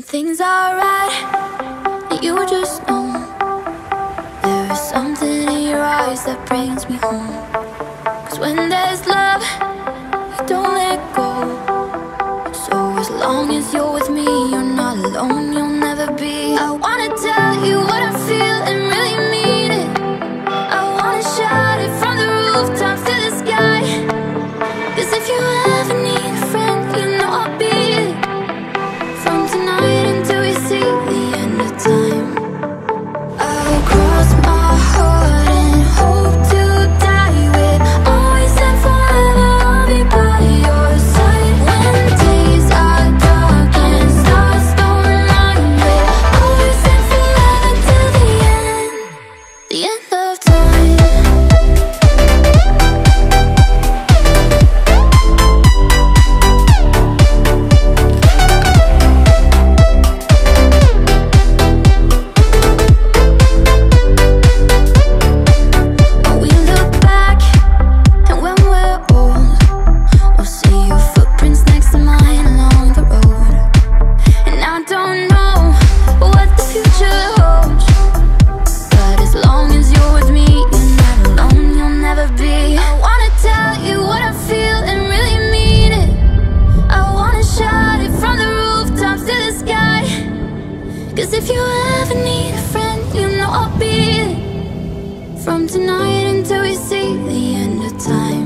When things are right, you just know. There is something in your eyes that brings me home. Cause when there's love, you don't let go. So as long as you're with me, you're not alone, you'll never be. If you ever need a friend, you know I'll be there. From tonight until we see the end of time.